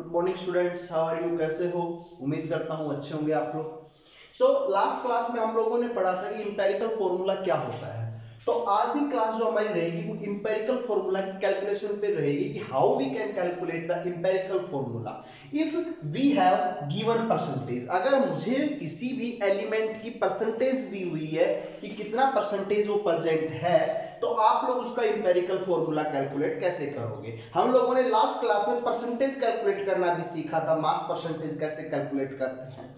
Good morning students how are you कैसे हो? उम्मीद करता हूँ अच्छे होंगे आप लोग। सो लास्ट क्लास में हम लोगों ने पढ़ा था कि इंपेरिकल फॉर्मूला क्या होता है। तो आज की क्लास जो हमारी रहेगी, वो इंपेरिकल फॉर्मूला की कैलकुलेशन पे रहेगी कि how we can calculate the empirical formula if we have given percentage अगर मुझे किसी भी एलिमेंट की परसेंटेज दी हुई है कि कितना परसेंटेज वो प्रेजेंट है तो आप लोग उसका इंपेरिकल फॉर्मूला कैलकुलेट कैसे करोगे? हम लोगों ने लास्ट क्लास में परसेंटेज कैलकुलेट करना भी सीखा था मास परसेंटेज कैसे कैलकुलेट करते हैं।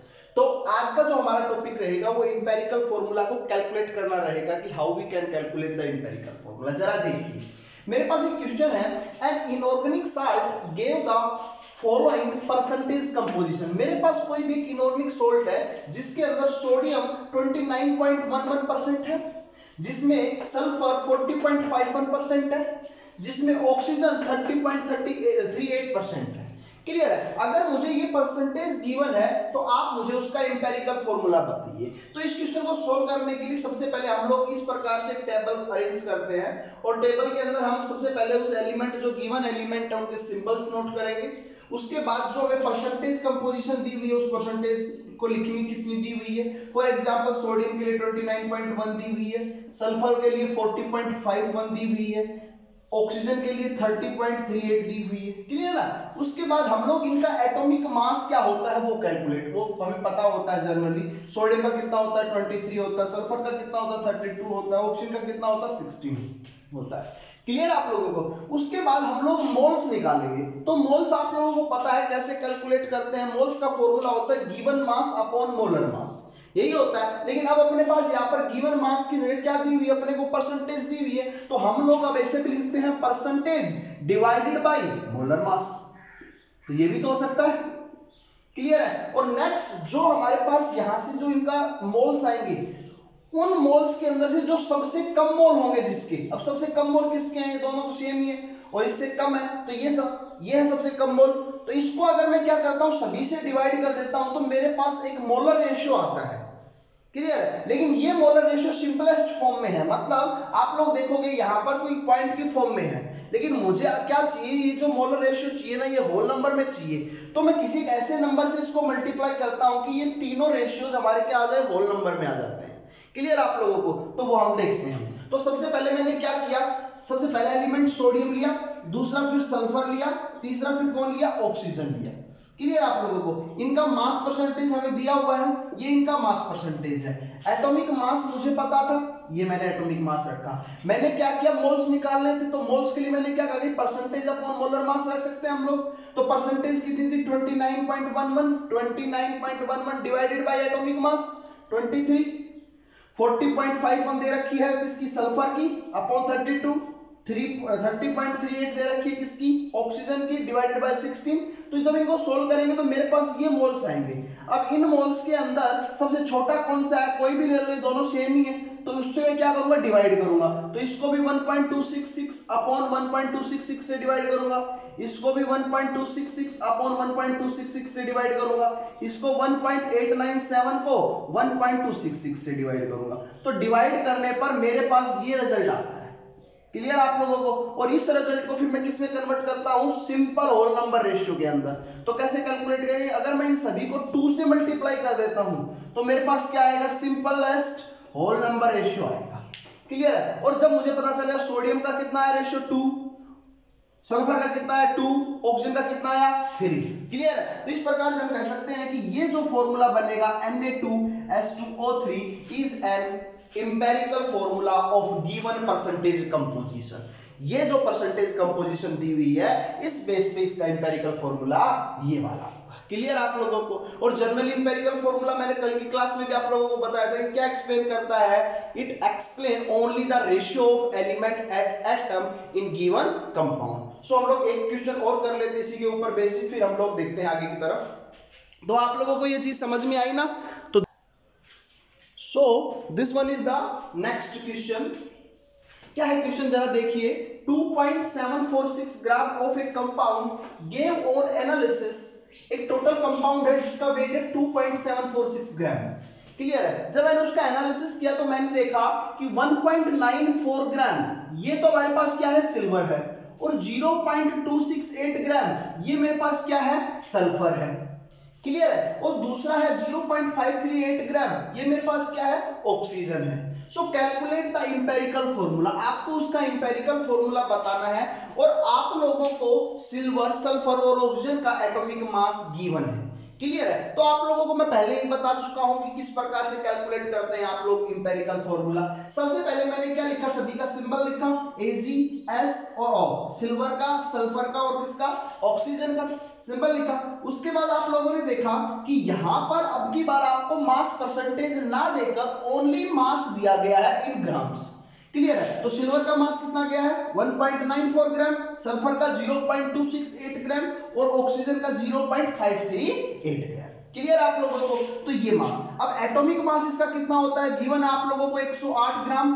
आज का जो हमारा टॉपिक रहेगा वो इंपेरिकल फॉर्मूला को कैलकुलेट करना रहेगा कि how we can calculate the empirical formula जरा देखिए। मेरे पास एक क्वेश्चन है। An inorganic salt gave the following percentage composition मेरे पास कोई भी इनऑर्गेनिक सोल्ट है, जिसके अंदर सोडियम 29.11 परसेंट है, जिसमें सल्फ़र 40.51 परसेंट है, जिसमें ऑक्सीजन 30.38 परसेंट है। क्लियर है? अगर मुझे ये परसेंटेज गिवन है तो आप मुझे उसका इंपेरिकल फॉर्मूला बताइए। तो इस क्वेश्चन को सोल्व करने के लिए सबसे पहले हम लोग इस प्रकार से टेबल अरेंज करते हैं और टेबल के अंदर हम सबसे पहले उस एलिमेंट जो गिवन एलिमेंट है, उनके सिंबल्स नोट करेंगे। उसके बाद जो हमें परसेंटेज कंपोजिशन दी हुई है, उस परसेंटेज को लिखनी कितनी दी हुई है? फॉर एग्जांपल सोडियम के लिए 29.1 दी हुई है सल्फ़र के लिए 40.51 दी हुई है ऑक्सीजन के लिए 30.38 दी हुई है। क्लियर ना? उसके बाद हम लोग इनका एटॉमिक मास क्या होता है वो कैलकुलेट वो हमें पता होता है जनरली सोडियम का कितना होता है? 23 होता है। सल्फ़र का कितना होता है? 32 होता है। ऑक्सीजन का कितना होता है? 16 होता है। क्लियर आप लोगों को? उसके बाद हम लोग मोल्स निकालेंगे। तो मोल्स आप लोगों को पता है कैसे कैलकुलेट करते हैं? मोल्स का फॉर्मूला होता है given mass upon molar mass यही होता है। लेकिन अब अपने पास यहाँ पर गिवन मास की जगह क्या दी हुई है? अपने को परसेंटेज दी हुई है। तो हम लोग अब ऐसे भी लिखते हैं percentage divided by molar mass तो ये भी तो हो सकता है। क्लियर है? और नेक्स्ट जो हमारे पास यहाँ से जो इनका मोल्स आएँगे, उन मोल्स के अंदर से जो सबसे कम मोल होंगे जिसके, अब सबसे कम मोल किसके हैं? दोनों तो सेम ही है। और इससे कम है तो ये सब, ये है सबसे कम मोल तो इसको अगर मैं क्या करता हूँ, सभी से डिवाइड कर देता हूँ तो मेरे पास एक मोलर रेशियो आता है। क्लियर लेकिन ये मोलर रेशियो सिंपलेस्ट फॉर्म में है। मतलब आप लोग देखोगे यहाँ पर कोई पॉइंट की फॉर्म में है। लेकिन मुझे क्या चाहिए? ये जो मोलर रेशियो चाहिए ना, ये होल नंबर में चाहिए। तो मैं किसी ऐसे नंबर से इसको मल्टीप्लाई करता हूँ कि ये तीनों रेशियोज हमारे क्या आ जाए? होल नंबर में आ जाते हैं। क्लियर आप लोगों को? तो वो हम देखते हैं। तो सबसे पहले मैंने क्या किया? सबसे पहला एलिमेंट सोडियम लिया, दूसरा फिर सल्फ़र लिया, तीसरा फिर कौन लिया? ऑक्सीजन लिया। क्लियर आप लोगों को? इनका मास परसेंटेज हमें दिया हुआ है, ये इनका मास परसेंटेज है। एटॉमिक मास मुझे पता था, ये मैंने एटॉमिक मास रखा। मैंने क्या किया? मोल्स निकालने थे तो मोल्स के लिए मैंने क्या कहा परसेंटेज अपॉन मोलर मास रख सकते हैं हम लोग। तो परसेंटेज कितनी थी? 29.11 29.11 डिवाइडेड बाय एटॉमिक मास 23 40.51 दे रखी है किसकी सल्फ़र की अपॉन 32 30.38 दे रखी है किसकी? ऑक्सीजन की डिवाइडेड बाय 16 तो जब इनको सोल्व करेंगे तो मेरे पास ये मोल्स आएँगे। अब इन मोल्स के अंदर सबसे छोटा कौन सा है? कोई भी ले लो दोनों सेम ही है। तो उससे मैं क्या करूँगा? डिवाइड करूँगा। तो इसको भी 1.266 अपॉन 1.266 से डिवाइड करूँगा। इसको भी 1.266 अपॉन 1.266 से डिवाइड करूँगा। इसको 1.897 को 1.266 से डिवाइड करूँगा। तो डिवाइड करने पर मेरे पास ये रिज़ल्ट आता है। क्लियर आप लोगों को? और इस रिज़ल्ट को फिर मैं किसमें कन्वर्ट करता हूँ? सिंपल होल नंबर रेशियो के अंदर। तो कैसे कैलकुलेट करेंगे? अगर मैं इन सभी को टू से मल्टीप्लाई कर देता हूँ तो मेरे पास क्या आएगा? सिंपलेस्ट होल नंबर रेशियो आएगा। क्लियर है और जब मुझे पता चलेगा सोडियम का कितना है रेशियो टू सल्फ़र का कितना है टू ऑक्सीजन का कितना आया? थ्री क्लियर है इस प्रकार से हम कह सकते हैं कि ये जो फॉर्मूला बनेगा Na2S2O3 is an empirical formula of given percentage composition ये जो परसेंटेज कंपोजिशन दी हुई है, इस बेस पे इसका इंपेरिकल फॉर्मूला ये वाला। क्लियर आप लोगों को? और जनरल इंपेरिकल फॉर्मूला मैंने कल की क्लास में भी आप लोगों को बताया था क्या एक्सप्लेन करता है? It explain only the ratio of element at atom in given compound so हम लोग एक क्वेश्चन और कर लेते इसी के ऊपर बेसिक फिर हम लोग देखते हैं आगे की तरफ़। तो आप लोगों को ये चीज़ समझ में आई ना? तो so this one is the next question क्या है क्वेश्चन जरा देखिए। 2.746 gram of a compound gave on analysis एक टोटल कंपाउंड है जिसका वेट है 2.746 ग्राम क्लियर है? जब मैंने उसका एनालिसिस किया तो मैंने देखा कि 1.94 ग्राम ये तो हमारे पास क्या है? सिल्वर है। और 0.268 ग्राम ये मेरे पास क्या है? सल्फ़र है। क्लियर है? और दूसरा है 0.538 ग्राम ये मेरे पास क्या है? ऑक्सीजन है. So calculate the empirical formula आपको उसका इंपेरिकल फॉर्मूला बताना है और आप लोगों को सिल्वर सल्फ़र और ऑक्सीजन का एटॉमिक मास गिवन है. क्लियर है? तो आप लोगों को मैं पहले ही बता चुका हूँ कि किस प्रकार से कैलकुलेट करते हैं आप लोग इंपेरिकल फॉर्मूला सबसे पहले मैंने क्या लिखा? सभी का सिंबल लिखा। एजी एस और ओ सिल्वर का सल्फ़र का और किसका? ऑक्सीजन का सिंबल लिखा। उसके बाद आप लोगों ने देखा कि यहाँ पर अब की बार आपको मास परसेंटेज ना देकर ओनली मास दिया गया है इन ग्राम्स क्लियर है? तो सिल्वर का मास कितना गया है? 1.94 ग्राम सल्फ़र का 0.268 ग्राम और ऑक्सीजन का 0.538 ग्राम क्लियर आप लोगों को? तो ये मास अब एटॉमिक मास इसका कितना होता है? गिवन आप लोगों को 108 ग्राम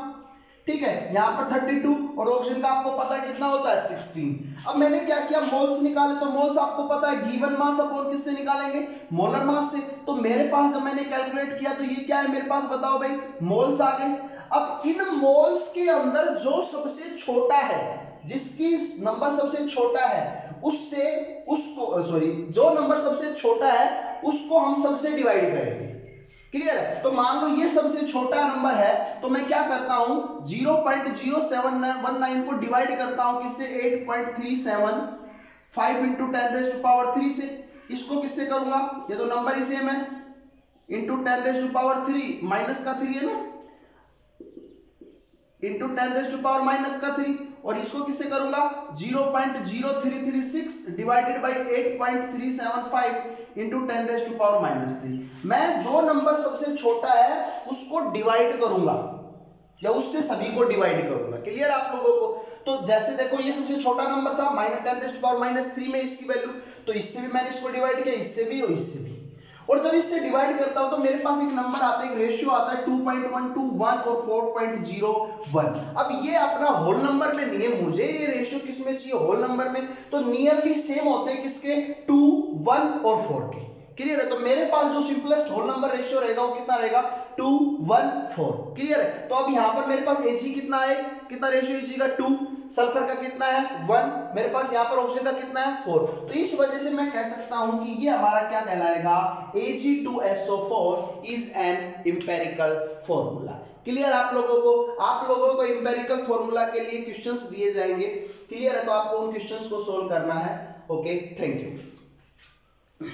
ठीक है? यहाँ पर 32 और ऑक्सीजन का आपको पता है कितना होता है? 16 अब मैंने क्या किया? मोल्स निकाले। तो मोल्स आपको पता है गिवन मास अपॉन किससे निकालेंगे? मोलर मास से। तो मेरे पास जब मैंने कैलकुलेट किया तो ये क्या है मेरे पास? बताओ भाई। मोल्स आ गए। अब इन मोल्स के अंदर जो सबसे छोटा है, जिसकी नंबर सबसे छोटा है, उससे, उसको सॉरी जो नंबर सबसे छोटा है, उसको हम सबसे डिवाइड करेंगे। क्लियर है? तो मान लो ये सबसे छोटा नंबर है तो मैं क्या करता हूँ? 0.0719 को डिवाइड करता हूँ किससे? 8.37 5 into ten raise to power three से। इसको किससे करूँगा? ये तो नंबर ही सेम है। Into ten raise to power three minus का थ्री है ना? Into ten raise to power minus का थ्री और इसको किससे करूँगा? 0.0336 divided by 8.375 into ten raise to power minus three मैं जो नंबर सबसे छोटा है, उसको डिवाइड करूँगा। या उससे सभी को डिवाइड करूँगा। क्लियर आप लोगों को? तो जैसे देखो, ये सबसे छोटा नंबर था minus ten raise to power minus three में इसकी वैल्यू तो इससे भी मैंने इसको डिवाइड किया, इससे भी और इससे भी। और जब इससे डिवाइड करता हूँ तो मेरे पास एक नंबर आता है, एक रेशियो आता है 2.121 और 4.01 अब ये अपना होल नंबर में नहीं है, मुझे ये रेशियो किसमें चाहिए? होल नंबर में? तो नियरली सेम होते हैं किसके? 2 1 और 4 के. क्लियर है? तो मेरे पास जो सिंपलेस्ट होल नंबर रेशियो रहेगा, वो कितना रहेगा? टू वन फोर क्लियर है? तो अब यहाँ पर मेरे पास एजी कितना है? कितना रेशियो एजी का? टू सल्फ़र का कितना है? वन मेरे पास यहाँ पर ऑक्सीजन का कितना है? फोर तो इस वजह से मैं कह सकता हूँ कि ये हमारा क्या कहलाएगा? Ag2SO4 is an empirical formula clear आप लोगों को? आप लोगों को इंपेरिकल फॉर्मूला के लिए क्वेश्चंस दिए जाएँगे. क्लियर है? तो आपको उन क्वेश्चंस को सोल्व करना है. Okay thank you